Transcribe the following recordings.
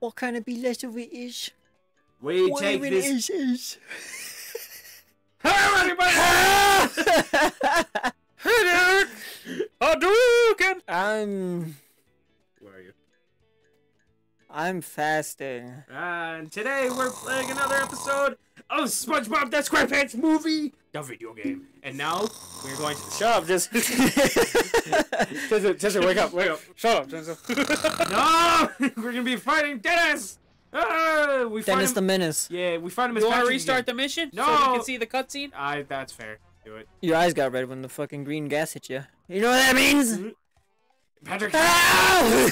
What kind of be less of it is? We What take even this. is is? Hello, everybody! Hadouken! I'm Where are you? I'm fasting. And today we're playing another episode of SpongeBob the SquarePants movie, the video game. And now we're going to Shut up, just. Tessa, Tessa, wake up, wake up. Shut up, Tessa. no, we're gonna be fighting Dennis. Ah, we find Dennis him. the Menace. yeah, we find him. as You want to restart again. the mission so No. we can see the cutscene? I. That's fair. Do it, Your eyes got red when the fucking green gas hit you. You know what that means? Patrick. Ow!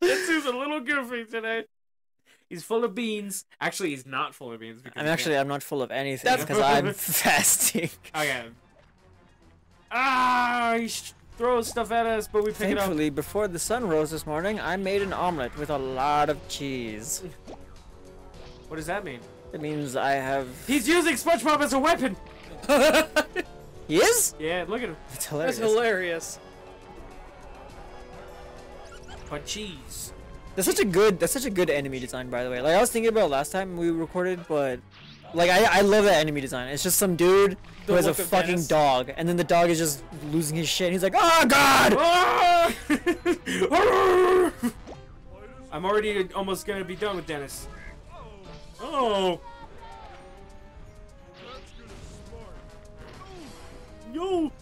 this is a little goofy today. He's full of beans. Actually, he's not full of beans. Because I'm actually can't- I'm not full of anything That's- because I'm fasting. Okay. Ah, he sh- throws stuff at us, but we pick it up. Thankfully, before the sun rose this morning, I made an omelet with a lot of cheese. What does that mean? It means I have. He's using SpongeBob as a weapon. He is? Yeah, look at him. It's hilarious. That's hilarious. But cheese. That's such a good. That's such a good enemy design, by the way. Like I was thinking about last time we recorded, but like I, I love that enemy design. It's just some dude who The has a fucking dog, and then the dog is just losing his shit. And he's like, "Oh God!" Ah! I'm already almost gonna be done with Dennis. Oh. Yo.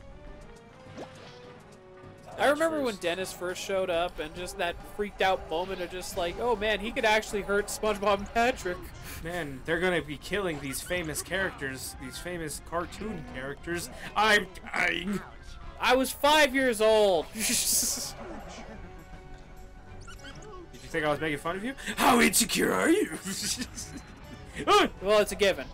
I remember when Dennis first showed up and just that freaked out moment of just like, oh man, he could actually hurt SpongeBob and Patrick. Man, they're gonna be killing these famous characters, these famous cartoon characters. I'm dying. I was five years old. Did you think I was making fun of you? How insecure are you? Well, it's a given.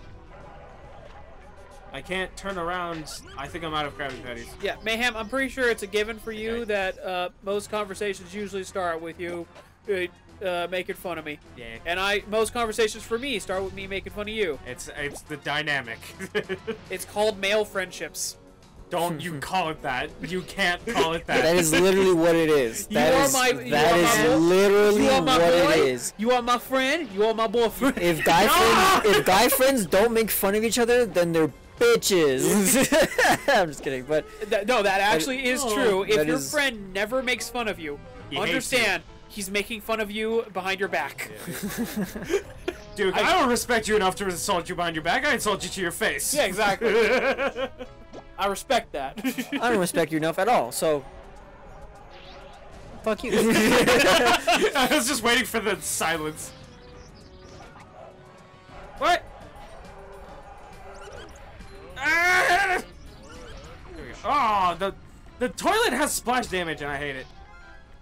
I can't turn around. I think I'm out of Krabby Patties. Yeah, Mayhem, I'm pretty sure it's a given for you Okay. that uh, most conversations usually start with you uh, uh, making fun of me. Yeah. And I most conversations for me start with me making fun of you. It's it's the dynamic. It's called male friendships. Don't you call it that. You can't call it that. That is literally what it is. You That are is my- you that are my literally You are my what boy. it is. You are my friend. You are my boyfriend. If guy friends, if guy friends don't make fun of each other, then they're bitches. I'm just kidding, but Th- no, that actually is Oh, true. If your is- friend never makes fun of you, He hates understand he's making fun of you behind your back. Dude, I, don't respect you enough to insult you behind your back. I insult you to your face. Yeah, exactly. I respect that. I don't respect you enough at all. So fuck you. I was just waiting for the silence. What? Ah! There we go. Oh, the the toilet has splash damage, and I hate it.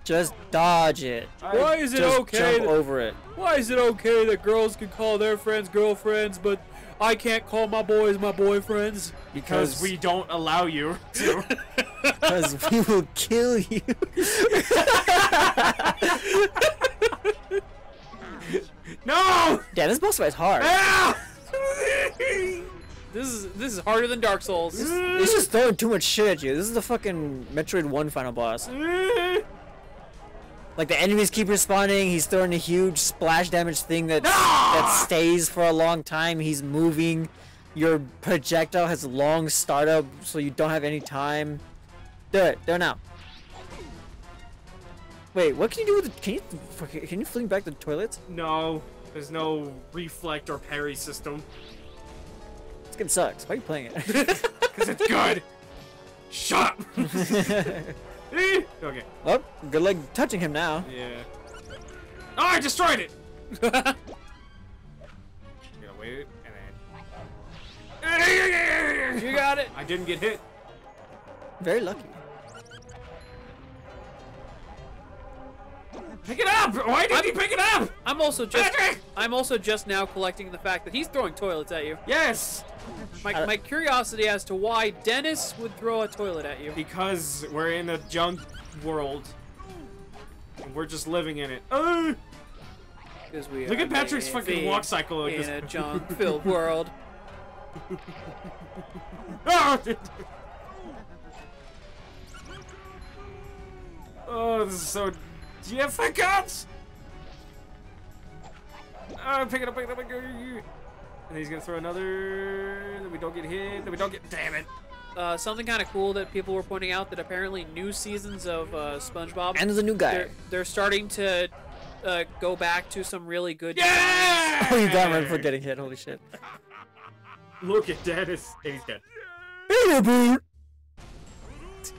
just dodge it. Why is it Just okay? jump that- over it. Why is it okay that girls can call their friends girlfriends, but I can't call my boys my boyfriends? Because we don't allow you to. Because we will kill you. no! yeah, this boss fight's hard. Ah! This is this is harder than Dark Souls. It's just throwing too much shit at you. This is the fucking Metroid 1 final boss. Like the enemies keep respawning. He's throwing a huge splash damage thing that that stays for a long time. He's moving. Your projectile has long startup, so you don't have any time. Do it. Do it now. Wait, what can you do with? The, can you can you fling back the toilets? no, there's no reflect or parry system. This game sucks. Why are you playing it? Because it's good. Shut up! Okay. oh, good luck touching him now. Yeah. Oh, I destroyed it! Gonna wait and then. You got it. I didn't get hit. Very lucky. Pick it up! Why did he pick it up? I'm also just! I'm also just now collecting the fact that he's throwing toilets at you. Yes! My, my curiosity as to why Dennis would throw a toilet at you. Because we're in a junk world. And we're just living in it. Uh, Because we look are at Patrick's fucking walk cycle. Like in this. a junk-filled world. Oh, this is so difficult. Oh, pick it up, pick it up, pick it up. And he's gonna throw another. Then we don't get hit. Then we don't get. Damn it. Uh, something kind of cool that people were pointing out that apparently new seasons of uh, SpongeBob, And there's a new guy. they're, they're starting to uh, go back to some really good. Yeah! Oh, you got him right before getting hit. Holy shit. Look at Dennis. He's dead.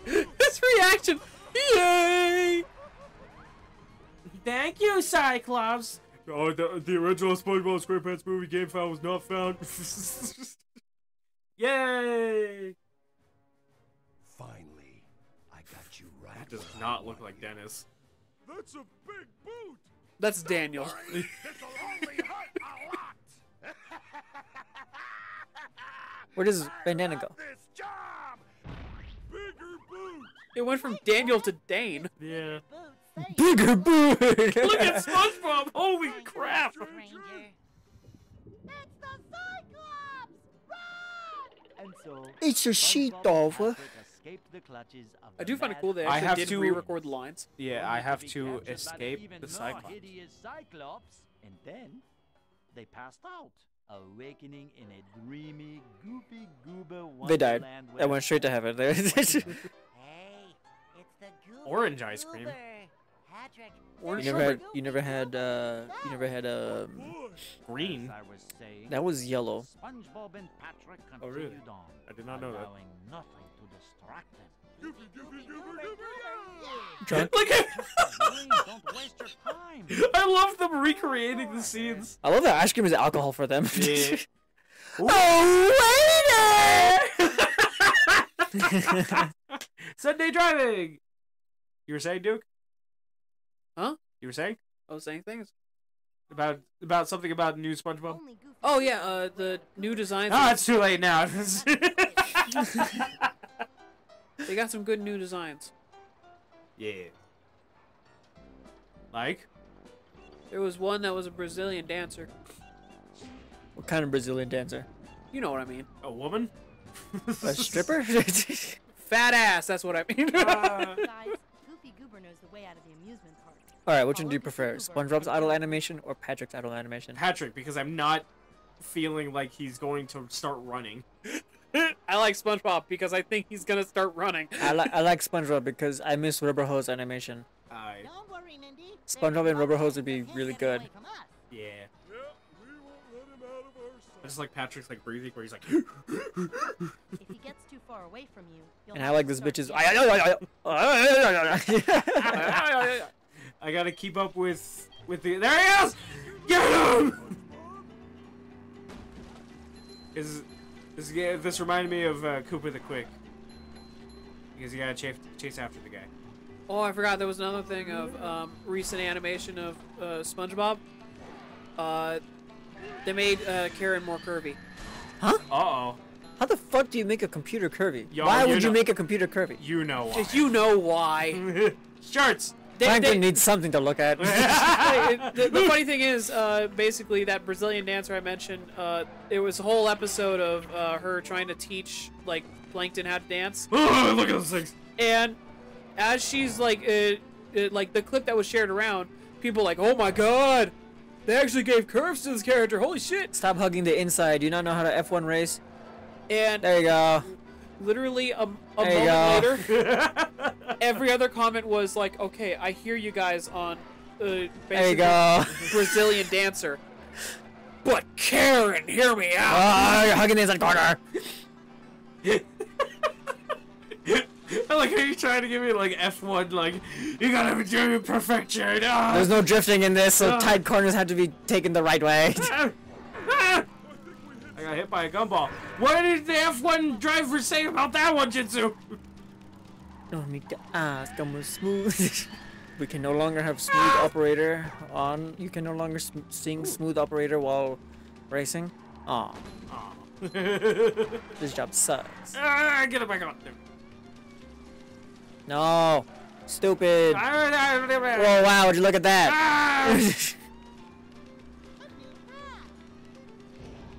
This reaction, yay! Thank you, Cyclops. Oh, the, the original SpongeBob SquarePants movie game file was not found. Yay! Finally, I got you right. That does where not look like you. Dennis. That's a big boot. That's Daniel. This'll only hurt a lot. Where does I Bandana go? This job. Bigger boot. It went from Daniel to Dane. Yeah. Bigger boot! Look at SpongeBob! Holy crap! It's the Cyclops! Run! So, It's a sheet SpongeBob and over. Patrick escaped the clutches of I do find it mad cool they I actually have did to- re-record the lines. Yeah, I have to captured by the escape even the Cyclops. hideous Cyclops, and then they passed out, awakening in a dreamy, goofy goober They died. I went straight to heaven. There. Hey, it's the Orange ice cream. Goober. Patrick, Orange you never had. You never had. Uh. You never had. Um. Green. As I was saying, That was yellow. SpongeBob and Patrick Oh, really? on. I did not know that. allowing nothing to distract them. Goofy, goofy, goober, goober, yeah. Drunk. Look at. Really, don't waste your time. I love them recreating the scenes. I love that ice cream is alcohol for them. Yeah. oh, waiter! Sunday driving. You were saying, Duke? Huh? You were saying I was saying things. about about something about new SpongeBob? Oh yeah, uh, the new designs. Ah, it's too late now. They got some good new designs. yeah. Like? There was one that was a Brazilian dancer. what kind of Brazilian dancer? You know what I mean. A woman? A stripper? Fat ass. That's what I mean. Uh, Guys, Goofy Goober knows the way out of the amusement park. All right, which one do you prefer? SpongeBob's idle animation or Patrick's idle animation? Patrick, because I'm not feeling like he's going to start running. I like SpongeBob because I think he's gonna start running. I, li- I like SpongeBob because I miss Rubber Hose animation. I Don't worry, Mindy. SpongeBob and Rubber Hose would be really good. from us. yeah. Yeah, we won't let him out of our sight. I just like Patrick's like breathing where he's like If he gets too far away from you, you'll And I like this bitch's. yelling. I gotta keep up with with the there he is! Get him! Is this yeah, this reminded me of uh, Cooper the Quick because you gotta chase chase after the guy. Oh, I forgot there was another thing of um, recent animation of uh, SpongeBob. Uh, they made uh, Karen more curvy. Huh? Uh oh, How the fuck do you make a computer curvy? Yo, Why you would you know- make a computer curvy? you know why? You know why. Shirts. They, Franklin they- needs something to look at. The, the funny thing is, uh, basically, that Brazilian dancer I mentioned, uh, it was a whole episode of uh, her trying to teach like Plankton how to dance, Oh, look at those things. and as she's like, uh, uh, like the clip that was shared around, people like, oh my god, they actually gave curves to this character. Holy shit! Stop hugging the inside. Do you not know how to F1 race? And There you go. Literally a, a There you moment go. later, every other comment was like, okay, I hear you guys on. Uh, There you basically. Brazilian dancer. But Karen, hear me out. Ah, you're hugging the inside corner. I like how you're trying to give me like F1, like you gotta have a German perfection. Ah. There's no drifting in this, so Ah. tight corners have to be taken the right way. Ah! Ah! Got hit by a gumball. What did the F1 driver say about that one, Jitsu? Don't need to ask, I'm a smooth. we can no longer have smooth operator on. You can no longer sm- sing smooth operator while racing. Aw, Aw. this job sucks. Ah, get it back on. No, stupid. Ah! Oh wow, would you look at that?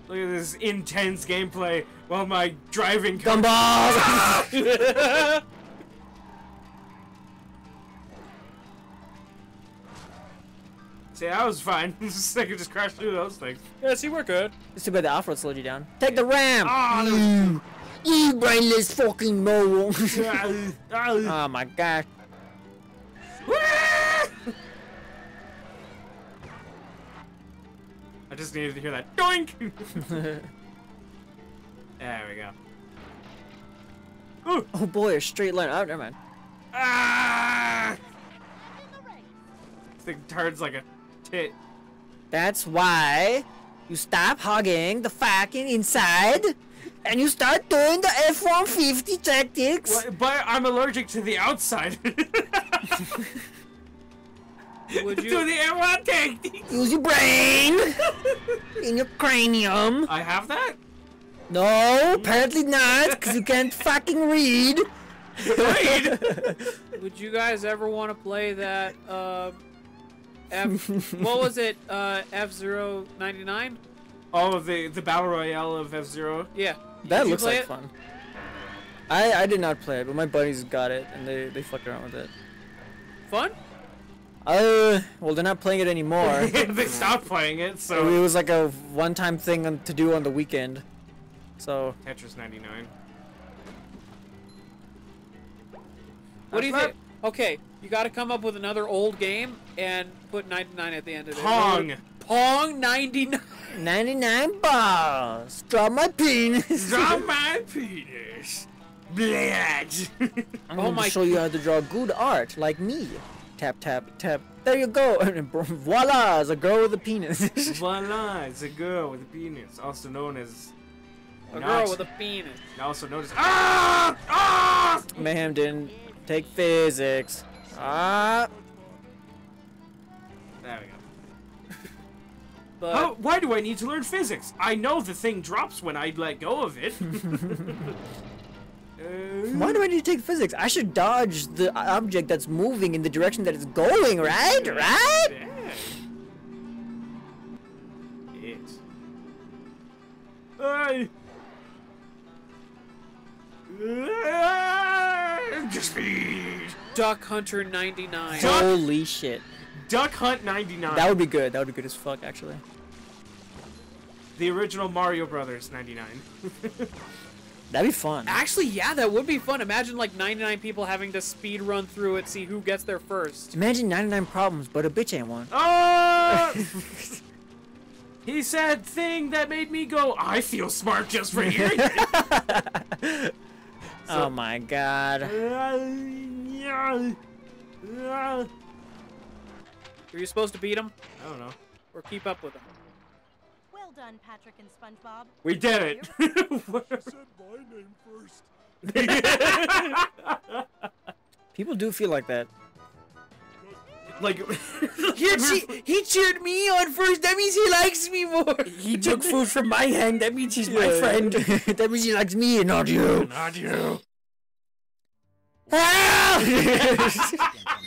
Look at this intense gameplay while my driving comes. Gumball! See, that was fine. I could just crash through those things. Yeah, see, we're good. It's too bad the off-road slowed you down. Take the ramp! There you, you brainless fucking moron. Ah, oh my gosh. I just needed to hear that doink. there we go. Ooh. Oh boy, a straight line. Oh, never mind. Ah! This thing turns like a tit. That's why you stop hugging the fucking inside and you start doing the F-150 tactics. What- But I'm allergic to the outside. Would to you? the air tactics. Use your brain in your cranium. I have that. No, apparently not, because you can't fucking read. Read. Would you guys ever want to play that? Uh, F. what was it? Uh, F 099 oh, the the battle royale of F Zero. Yeah. That Did looks like it? fun. I I did not play it, but my buddies got it and they they fucked around with it. Fun? Uh, well, they're not playing it anymore. they stopped playing it, so it was like a one-time thing to do on the weekend. So Tetris 99. What do you think? Okay, you got to come up with another old game and put 99 at the end of it. Pong. Pong 99. 99 balls. Drop my penis. Drop my penis. Blood. I'm Oh going my- to show you how to draw good art, like me. Tap, tap, tap. There you go. And Voila, it's a girl with a penis. Voila, it's a girl with a penis, also known as. A not- girl with a penis. Also known as. Ah! Ah! Mayhem didn't take physics. Ah. There we go. But How, why do I need to learn physics? I know the thing drops when I let go of it. Why do I need to take physics? I should dodge the object that's moving in the direction that it's going, right? Right? It. I. Just speed. Duck Hunter 99. Duck- Holy shit. Duck Hunt 99. That would be good. That would be good as fuck, actually. the original Mario Brothers 99. That'd be fun. Actually, yeah, that would be fun. Imagine like 99 people having to speed run through it, see who gets there first. Imagine 99 problems, but a bitch ain't one. Oh! he said thing that made me go, I feel smart just for hearing it. oh my god. Are you supposed to beat him I don't know. or keep up with him? Well done, Patrick and SpongeBob. We did it. Said my name first. People do feel like that. like he cheered me on first. That means he likes me more. He took food from my hand. That means he's my friend. that means he likes me and not you. not you. Ah! Again from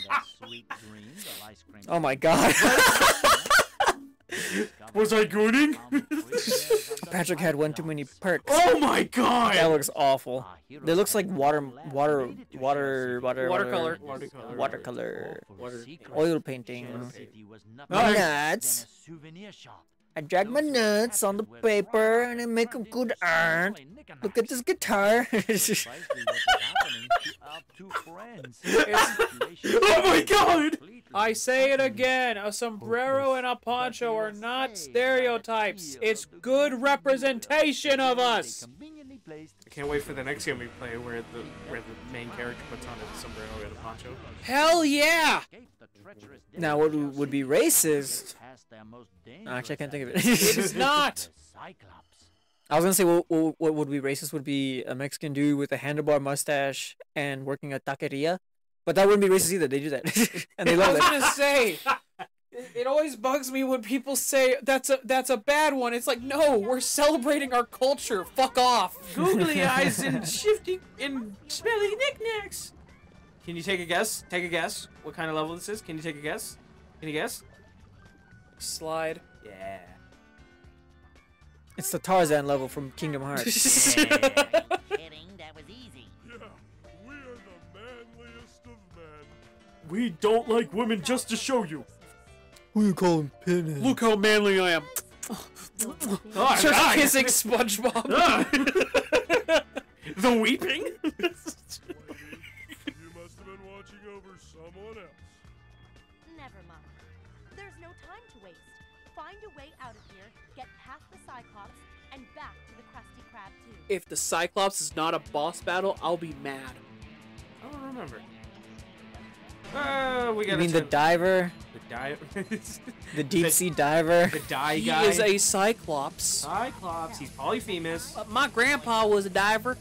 that sweet dream of ice cream. oh my god. Was I gooning? Patrick had one too many perks. Oh my god! That looks awful. It looks like water, water, water, water, Watercolor. Watercolor. watercolor, Water. oil painting. Nice. Nuts. I drag my nuts on the paper and I make a good art. Look at this guitar. Oh my god! I say it again. A sombrero and a poncho are not stereotypes. It's good representation of us. I can't wait for the next game we play where the where the main character puts on a sombrero and a poncho. Hell yeah! Now, what would- would be racist- Actually, I can't think of it. It is not. I was gonna say what, what, what would be racist would be a Mexican dude with a handlebar mustache and working a taqueria, but that wouldn't be racist either. They do that, and they love it. I was it. gonna say. it- It always bugs me when people say that's a that's a bad one. It's like no, we're celebrating our culture. Fuck off. Googly eyes and shifty and smelly knickknacks. Can you take a guess? Take a guess. What kind of level this is? Can you take a guess? Can you guess? Slide. Yeah. It's the Tarzan level from Kingdom Hearts. Kidding, that was easy. Yeah, we are the manliest of men. We don't like women just to show you. Who you calling Pinhead? Look how manly I am. Oh, Just died. kissing SpongeBob. Ah. the weeping? You must have been watching over someone else. Never mind. Waste. Find a way out of here, get past the Cyclops, and back to the Krusty Krab too. if the Cyclops is not a boss battle, I'll be mad. I don't remember. Uh, we got You mean the diver? the dive, The deep The- sea diver? the die He is a Cyclops. Cyclops. He's polyphemus. Uh, my grandpa was a diver.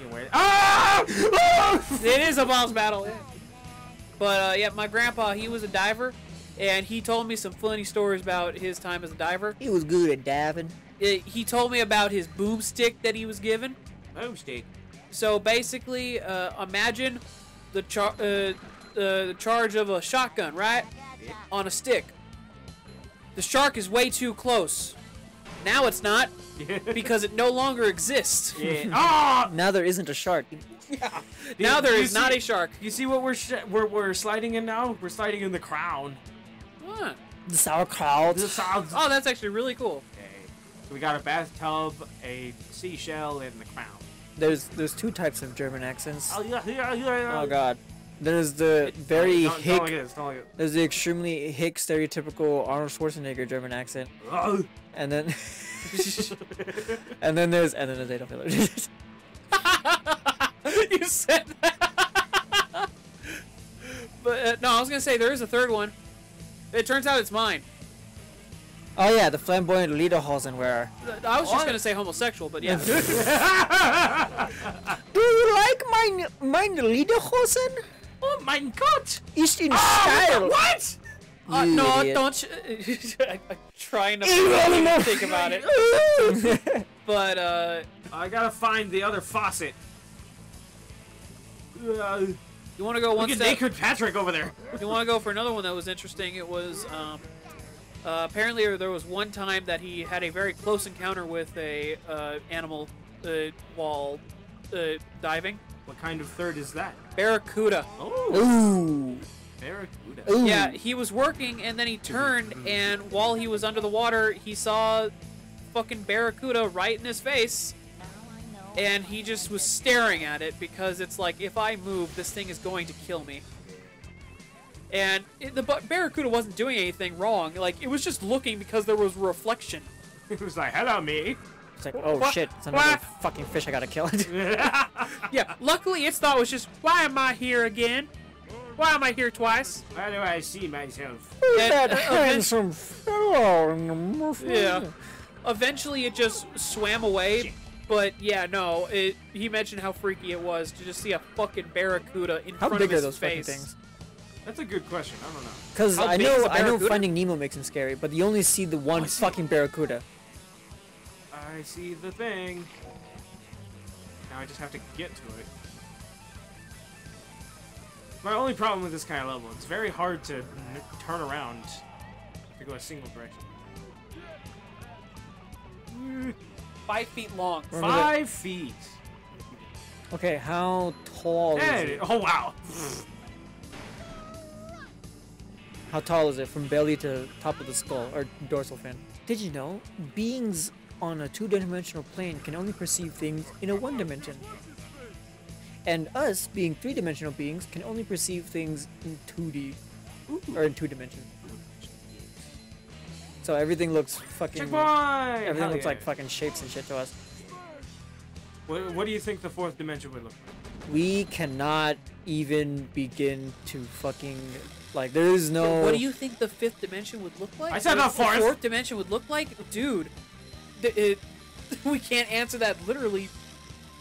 You Ah! Ah! It is a boss battle. But uh, yeah, my grandpa, he was a diver, and he told me some funny stories about his time as a diver. He was good at diving. Uh, he told me about his boomstick that he was given. Boomstick. So basically, uh, imagine the char- uh, uh, the charge of a shotgun, right? On a stick. The shark is way too close. Now it's not because it no longer exists. Yeah. Ah! Now there isn't a shark. Yeah. Now there You is not a shark. You see what we're sh- we're we're sliding in now? We're sliding in the crown. Huh. The sauerkraut. This sounds. Oh, that's actually really cool. Okay. So we got a bathtub, a seashell, and the crown. There's there's two types of German accents. Oh yeah, yeah, yeah. Oh god. There's the very don't, hick. Don't like this. Don't like There's the extremely hick, stereotypical Arnold Schwarzenegger German accent, it. and then and then there's and then there's Adolf Hitler. you said that. but uh, no, I was gonna say there is a third one. It turns out it's mine. oh yeah, the flamboyant Lederhosen wearer. I was just gonna say homosexual, but yeah. Do you like mein mein Lederhosen? oh mein Gott! Ist in Ah, style. what? Uh, You no, idiot. don't. You, I, I'm trying to even think about it. But uh, I gotta find the other faucet. Uh, you want to go one look at step. naked Patrick over there. You want to go for another one that was interesting? It was um, uh, apparently there was one time that he had a very close encounter with a uh, animal uh, while uh, diving. What kind of third is that? Barracuda. Oh, Ooh. Barracuda. Ooh. Yeah, he was working and then he turned and while he was under the water, he saw fucking barracuda right in his face. And he just was staring at it because it's like if I move, this thing is going to kill me. And it, the barracuda wasn't doing anything wrong. Like it was just looking because there was reflection. It was like, hello, me. It's like, oh What? shit, it's another What? fucking fish I gotta kill. It. Yeah. Luckily, its thought was just, "Why am I here again? Why am I here twice?" How do I see myself? And, that uh, handsome fellow in the movie. Yeah. Eventually, it just swam away. But yeah, no. It, he mentioned how freaky it was to just see a fucking barracuda in How front big of are his those fucking face. things? That's a good question. I don't know. Because I know a I know? Finding Nemo makes him scary, but you only see the one I see. fucking barracuda. I see the thing. Now I just have to get to it. My only problem with this kind of level, it's very hard to n- turn around to go a single direction. Five feet long. Remember that- Five feet. Okay, how tall is it? oh wow. How tall is it from belly to top of the skull or dorsal fin? Did you know beings on a two-dimensional plane can only perceive things in a one dimension? And us, being three-dimensional beings, can only perceive things in 2D or in two dimensions. So everything looks fucking. Checkpoint! Everything Hell looks yeah. like fucking shapes and shit to us. What, what do you think the fourth dimension would look like? We cannot even begin to fucking like. There is no. What do you think the fifth dimension would look like? I said Or the fourth. fourth dimension would look like, dude. th- it, we can't answer that literally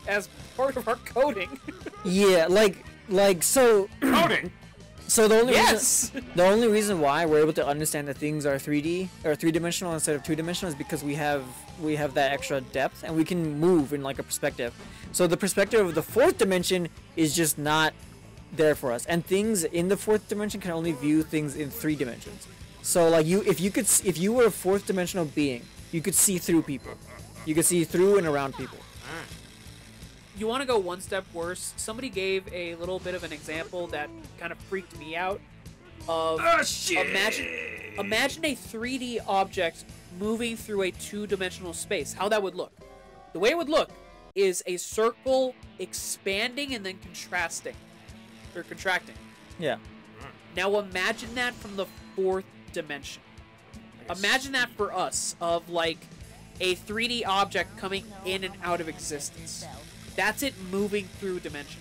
as part of our coding. Yeah, like like so. Coding. So the only yes. reason the only reason why we're able to understand that things are 3D or three dimensional instead of two dimensional is because we have we have that extra depth and we can move in like a perspective. So the perspective of the fourth dimension is just not there for us, and things in the fourth dimension can only view things in three dimensions. So like you, if you could, if you were a fourth dimensional being, you could see through people. You could see through and around people. You want to go one step worse? Somebody gave a little bit of an example that kind of freaked me out. of Oh shit! imagine imagine a 3D object moving through a two-dimensional space. How that would look. The way it would look is a circle expanding and then contrasting or contracting. Yeah. Now imagine that from the fourth dimension. Imagine that for us of like a 3D object coming in and out of existence. That's it moving through dimension.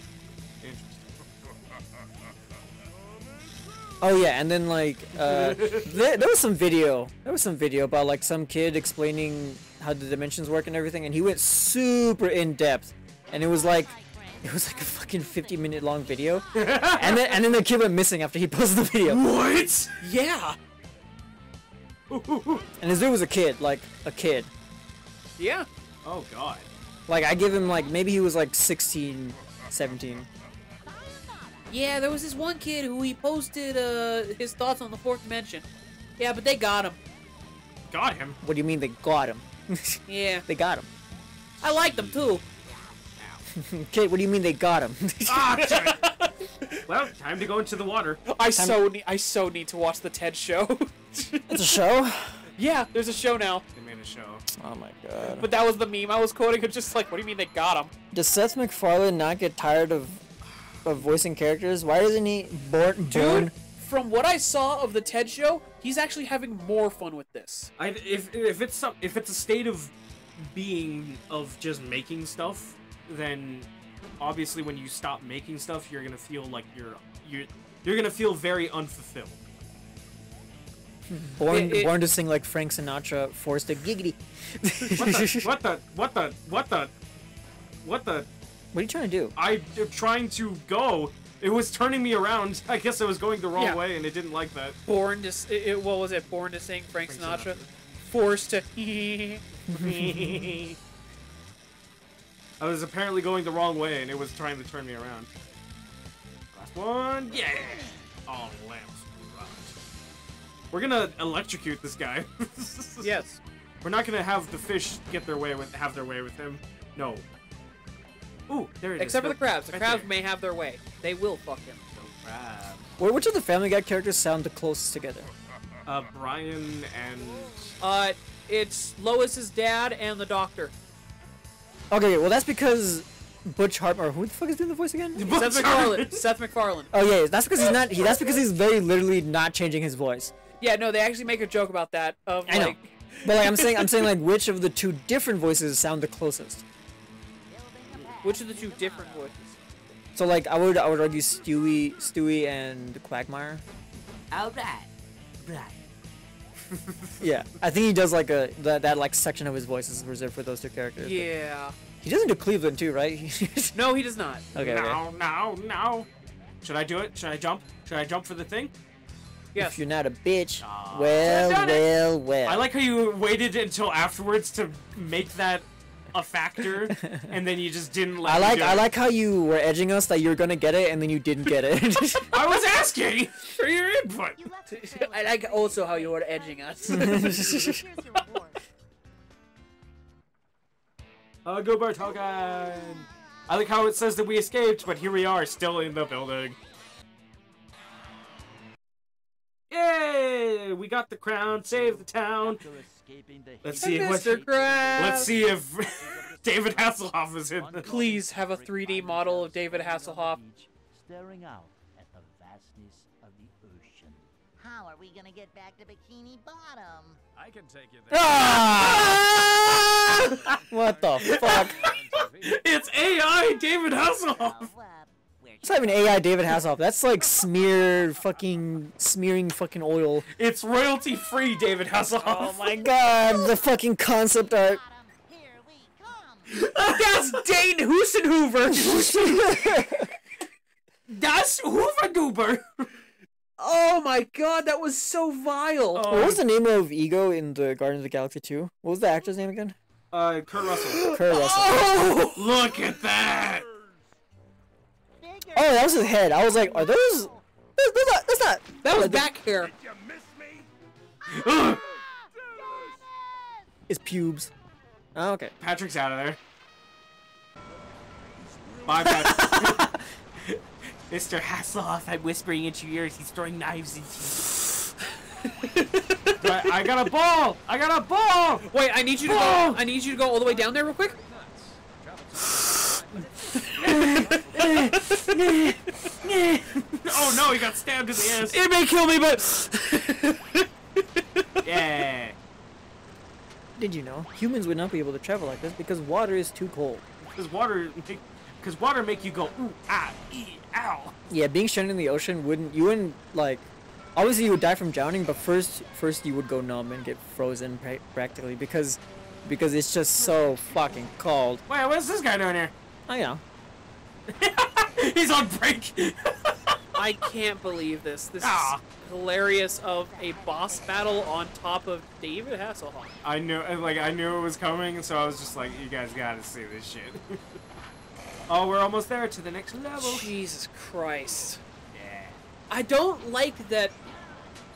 Oh yeah, and then like uh, there, there was some video. There was some video about like some kid explaining how the dimensions work and everything, and he went super in depth, and it was like it was like a fucking 50 minute long video, and then and then the kid went missing after he posted the video, What? Yeah. and his dude was a kid, like a kid. Yeah. Oh god. Like I give him like maybe he was like 16, 17. Yeah, there was this one kid who he posted uh, his thoughts on the fourth dimension. Yeah, but they got him. Got him. What do you mean they got him? Yeah. they got him. I liked them too. Kid, what do you mean they got him? Ah, well, time to go into the water. I so need I so need to watch the TED show. it's a show. yeah, there's a show now. They made a show. Oh my god. But that was the meme I was quoting. It's just like, what do you mean they got him? Does Seth MacFarlane not get tired of of voicing characters? Why doesn't he born born? Dude, from what I saw of the TED show, he's actually having more fun with this. I, if if it's some if it's a state of being of just making stuff, then obviously when you stop making stuff, you're gonna feel like you're you're you're gonna feel very unfulfilled. Mm-hmm. Born It- it- born to sing like Frank Sinatra, forced to giggity. What the what the what the what the what the What are you trying to do? I am trying to go. It was turning me around. I guess I was going the wrong Yeah. way, and it didn't like that. Born to, it, it- what was it? Born to sing Frank Frank Sinatra. Sinatra. Forced to. I was apparently going the wrong way, and it was trying to turn me around. Last one, yeah. Oh, lamps right. We're gonna electrocute this guy. yes. We're not gonna have the fish get their way with have their way with him. No. Ooh, there it is. Except for the crabs. The Right crabs there. may have their way. They will fuck him. Crab. Wh- Which of the Family Guy characters sound the closest together? Uh, Brian and Uh, it's Lois's dad and the doctor. Okay, well that's because Butch Hartman. Who the fuck is doing the voice again? Seth MacFarlane. Seth MacFarlane. Oh yeah, that's because he's not. He, that's because he's very literally not changing his voice. Yeah, no, they actually make a joke about that. Of I know. like, But like I'm saying, I'm saying like which of the two different voices sound the closest. which of the two different voices? So like I would I would argue Stewie Stewie and Quagmire. All right. Right. Yeah, I think he does like a that, that like section of his voice is reserved for those two characters. Yeah. He doesn't do Cleveland too, right? No, he does not. okay, okay. no, no, no. Should I do it? Should I jump? Should I jump for the thing? Yes. If you're not a bitch, Aw. well, Should've it. well, well. I like how you waited until afterwards to make that a factor, and then you just didn't let I like do I like how you were edging us that you were gonna get it and then you didn't get it. I was asking for your input. You left the trail I like also how you were edging us. Here's your reward. Uh, go Bartogan. I like how it says that we escaped, but here we are, still in the building. Yay! We got the crown, Save the town. The Let's see what. Mr. Krabs. Let's see if David Hasselhoff is in this. Please have a 3D model of David Hasselhoff. staring out at the vastness of the ocean. How are we gonna get back to Bikini Bottom? I can take you there. Ah! what the fuck? It's AI David Hasselhoff. It's not even AI David Hasselhoff. That's like smeared fucking smearing fucking oil. It's royalty free David Hasselhoff. Oh my god, the fucking concept art. bottom. Here we come. That's Dane Hoosenhoover. That's Hoover Goober. oh my god, that was so vile. Oh. What was the name of Ego in the Guardians of the Galaxy 2? What was the actor's name again? Uh, Kurt Russell. Kurt Russell. Oh! Look at that. Bigger. Oh, that was his head. I was like, are those? That's, that's not. That's not. That was like the- back hair. You miss me? Ugh. It's pubes. Oh, okay. Patrick's out of there. Bye, Patrick. Mr. Hasselhoff, I'm whispering into your ears. He's throwing knives into you. I, I got a ball! I got a ball! Wait, I need you to go. I need you to go all the way down there real quick. Oh no, he got stabbed in the ass. It may kill me, but Yeah. Did you know humans would not be able to travel like this because water is too cold? Because water, because water make you go ooh ah ee ow. Yeah, being stranded in the ocean wouldn't you wouldn't like obviously you would die from drowning, but first first you would go numb and get frozen pra- practically because because it's just so fucking cold. Wait, what's this guy doing here? I know. He's on break. I can't believe this. This Ah. is hilarious. Of a boss battle on top of David Hasselhoff. I knew, like, I knew it was coming, so I was just like, you guys gotta see this shit. oh, we're almost there to the next level. Jesus Christ. Yeah. I don't like that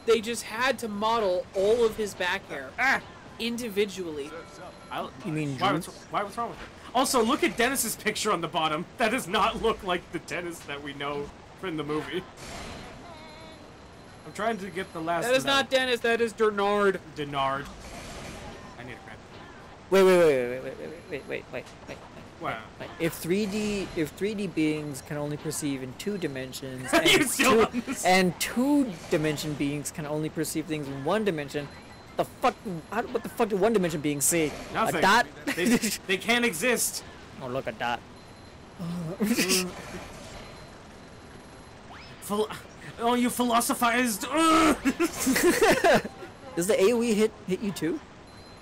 they just had to model all of his back hair Ah. individually. I, You mean why, what's, why? What's wrong with it? Also, look at Dennis's picture on the bottom. That does not look like the Dennis that we know from the movie. I'm trying to get the last. That is not Dennis, that is Bernard. Denard. I need a crap. Wait, wait, wait, wait, wait, wait, wait, wait, wait, wait, wait. Wow. wait. If 3D if 3D beings can only perceive in two dimensions and two, and two dimension beings can only perceive things in one dimension, the fuck how, what the fuck do one dimension beings see? Nothing. A dot? They, they can't exist. oh look a dot. Phil- oh, you philosophized. Does the AoE hit hit you too?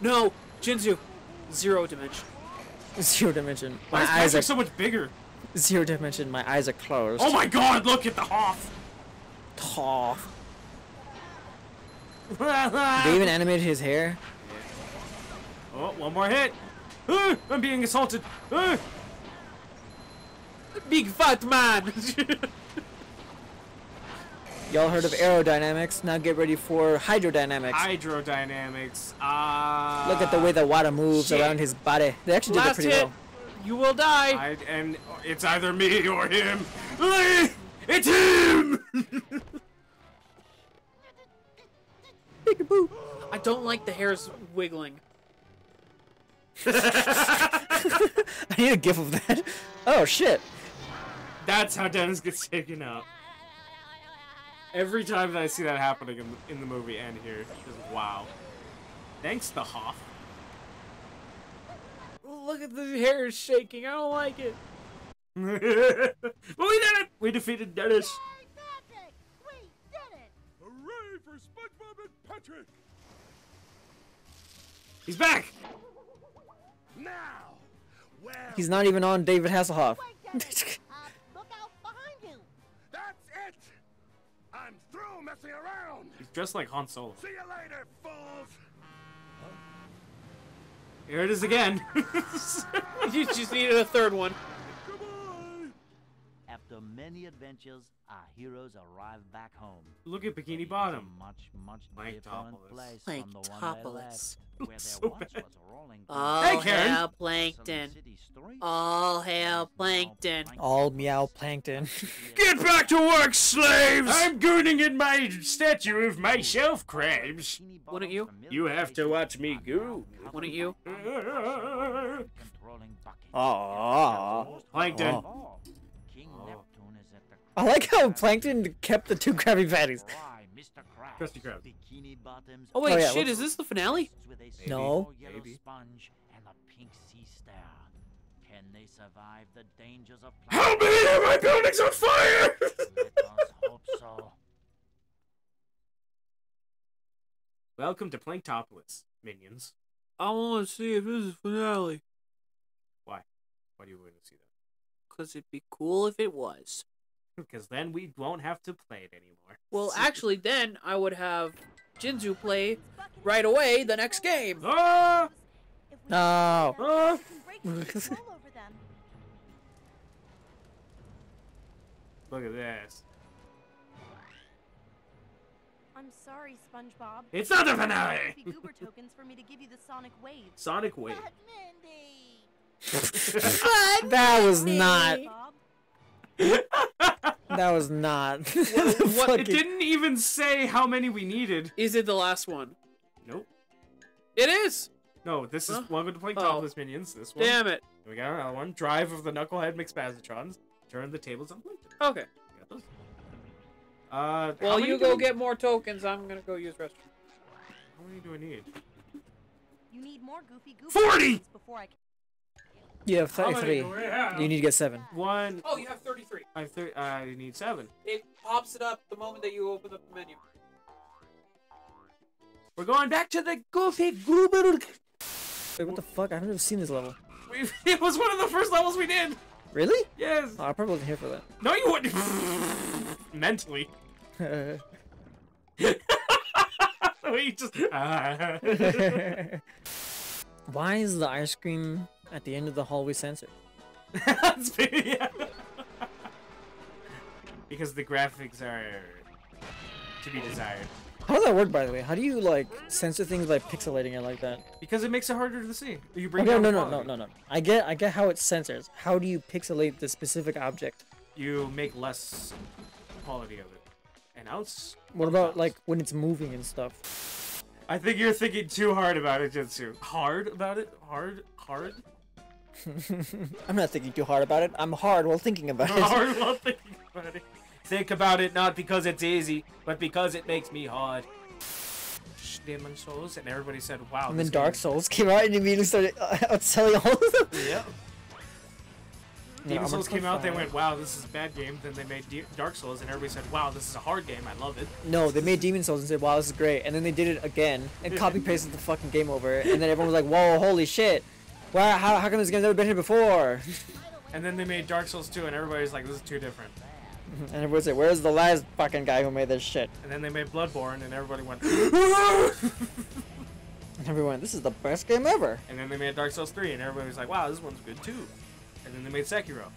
No, Jinzu. Zero dimension. Zero dimension. Why My is eyes are so much bigger? zero dimension. My eyes are closed. Oh my God! Look at the Hoff. Oh. They even animated his hair. Oh, one more hit. Ah, I'm being assaulted. Ah. Big fat man! Y'all heard of aerodynamics? Now get ready for hydrodynamics. Hydrodynamics. Ah. Look at the way the water moves shit. around his body. They actually did that Last pretty hit. well. You will die. I, and it's either me or him. It's him. Peekaboo. I don't like the hairs wiggling. I need a gif of that. Oh shit. That's how Dennis gets taken out. Every time that I see that happening in, in the movie and here, just wow. Thanks, the Hoff. Look at the hair shaking. I don't like it. but we did it! We defeated Dennis. For SpongeBob and Patrick! He's back! Now, well, He's not even on David Hasselhoff. Wait, uh, look out behind you! that's it! I'm through messing around! He's dressed like Han Solo. See you later, fools! Here it is again. You just needed a third one. Goodbye! After many adventures, our heroes arrive back home. Look at Bikini Bottom. much, much different place from the one they left, where there once was rolling All hail plankton. All hail plankton. All meow plankton. Get back to work, slaves! I'm gooning in my statue of myself, Krabs. Bikini Wouldn't you? You have to watch me faces are now goo. Wouldn't you? with controlling buckets. Aww. Plankton. Oh. I like how Plankton kept the two Krabby Patties. Why, Krabs, Krusty Krab. Bikini Bottoms Oh wait, Oh, yeah, shit! what's- Is this the finale? with No. small yellow Maybe. sponge and a pink sea star. Can they survive the dangers of Help me! My building's on fire! Let us hope so. Welcome to Planktopolis, minions. I want to see if this is finale. Why? Why do you want to see that? Cause it'd be cool if it was. Because then we won't have to play it anymore. Well, actually, then I would have Jinzu play right away the next game. Ah! No. Ah! can break free control over them. Look at this. I'm sorry, SpongeBob. It's not the finale! Be goober tokens for me to give you the sonic wave. Sonic Wave. That was not. Bob. That was not. what- It didn't even say how many we needed. Is it the last one? Nope. It is. No, this is Huh? welcome to playing Oh. topless minions. This one. Damn it. We got another one. Drive of the Knucklehead McSpazatrons. Turn the tables on Plankton. Okay. We got those. Uh, Well, you go we- get more tokens. I'm gonna go use restroom. How many do I need? You need more goofy goofy 40! before I can. You have 33. have? You need to get seven. One. Oh, you have 33. I have thir- I need seven. It pops it up the moment that you open up the menu. We're going back to the Goofy Goober. Wait, what the fuck? I've never seen this level. We- It was one of the first levels we did. Really? Yes. Oh, I probably wasn't here for that. No, you wouldn't. Mentally. that. we just. Ah. Why is the ice cream at the end of the hallway censored? That's pretty- yeah. because the graphics are to be desired. How does that work, by the way? How do you like censor things by pixelating it like that? Because it makes it harder to see. You bring Okay, no, no, no, no, no. I get, I get how it censors. How do you pixelate the specific object? You make less quality of it. And it's. What about like when it's moving and stuff? I think you're thinking too hard about it, Jitsu. Hard about it? Hard? Hard? I'm not thinking too hard about it. I'm hard while thinking about it. hard while thinking about it. Think about it not because it's easy, but because it makes me hard. Demon Souls, and everybody said, "Wow." And then Dark Souls came out and immediately started uh, outselling all of them. Yep. Yeah, Demon I'm Souls came out, they went, "Wow, this is a bad game." Then they made D- Dark Souls, and everybody said, "Wow, this is a hard game. I love it." No, they made Demon Souls and said, "Wow, this is great," and then they did it again and copy pasted the fucking game over, and then everyone was like, "Whoa, holy shit! Wow, how, how come this game's never been here before?" And then they made Dark Souls 2, and everybody's like, "This is too different." And everyone said, "Where's the last fucking guy who made this shit?" And then they made Bloodborne, and everybody went, And everyone, "This is the best game ever." and then they made Dark Souls 3, and everybody was like, "Wow, this one's good too." And then they made Sekiro.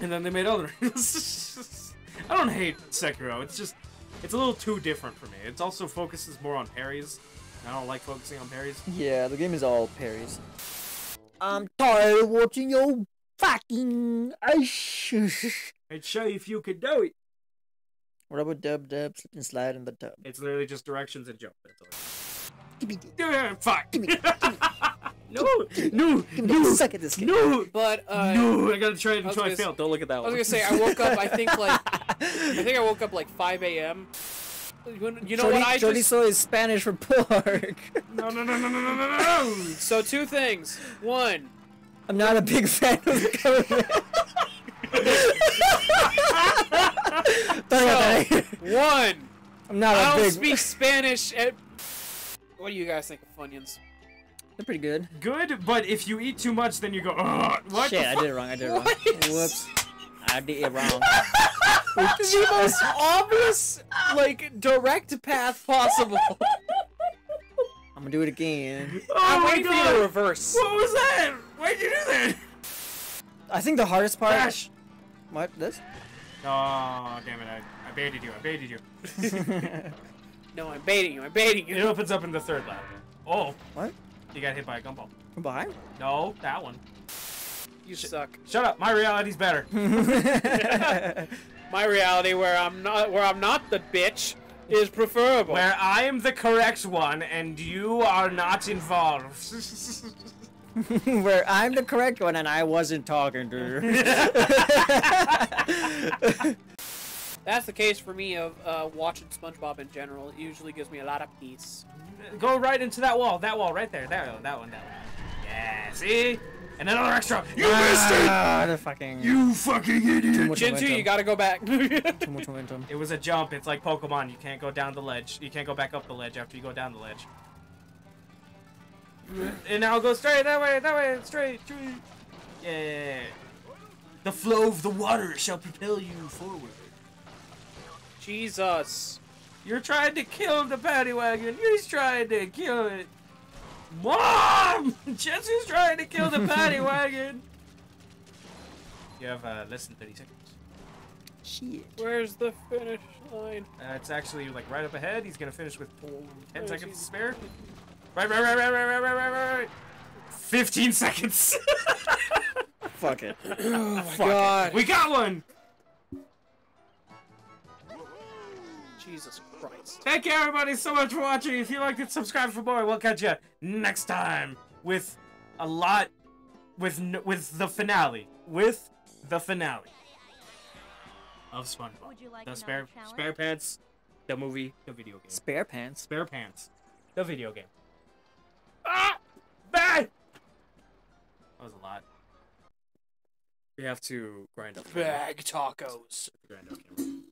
And then they made other. I don't hate Sekiro. It's just, it's a little too different for me. It also focuses more on parries. And I don't like focusing on parries. Yeah, the game is all parries. I'm tired of watching your fucking ice. I'd show you if you could do it. what about dub dub slip and slide in the tub? It's literally just directions and jump. That's all. Gimme, Yeah, fuck. gimme, no, no, gimme, no, suck at this game. no, But uh, no. I gotta try it until I gonna fail. Don't look at that I was gonna say I woke up. I think like I think I woke up like 5 a.m. When- You know Jody, what I Jody just soy is Spanish for pork. No, no, no, no, no, no, no, no. so two things. One, I'm not a big fan of the government. Sorry about that. one. I'm not I a don't big. speak Spanish. At... What do you guys think of Funyuns? They're pretty good. Good, but if you eat too much, then you go. What? Shit, I did it wrong. I did it wrong. Whoops. I did it wrong. the most obvious, like, direct path possible. I'm gonna do it again. Oh I'm my waiting for you to reverse. What was that? Why'd you do that? I think the hardest part. Crash! What? This? Oh, damn it! I, I baited you. I baited you. No, I'm baiting you. I'm baiting you. It opens up in the third level. Oh, what? you got hit by a gumball. From behind? No, that one. You suck. Shut up. My reality's better. My reality, where I'm not, where I'm not the bitch, is preferable. Where I am the correct one and you are not involved. Where I'm the correct one and I wasn't talking to her. That's the case for me of uh, watching SpongeBob in general. It usually gives me a lot of peace. Go right into that wall. That wall right there. That one. That one. That one. Yeah. See? And another extra. You missed it. Ah, the fucking. You fucking Too idiot. much Jintu, you gotta go back. Too much momentum. It was a jump. It's like Pokemon. You can't go down the ledge. You can't go back up the ledge after you go down the ledge. And now go straight that way. That way. Straight. Straight. Yeah. The flow of the water shall propel you forward. Jesus. You're trying to kill the paddy wagon. He's trying to kill it. Mom! Jetsu's trying to kill the paddy wagon. You have uh, less than 30 seconds. Shit. Where's the finish line? Uh, it's actually like right up ahead. He's gonna finish with 10 Oh, seconds to spare. Right, right, right, right, right, right, right, right, right, right. 15 seconds. Fuck it. Oh Fuck it. God. We got one! Jesus Christ. Thank you everybody so much for watching. If you liked it, subscribe for more. We'll catch you next time with a lot with with the finale. With the finale of SpongeBob. Would you like the spare challenge? spare pants, the movie, the video game. Spare pants. Spare pants, the video game. Ah! Bad! That was a lot. We have to grind up. Bag tacos. Grind up camera.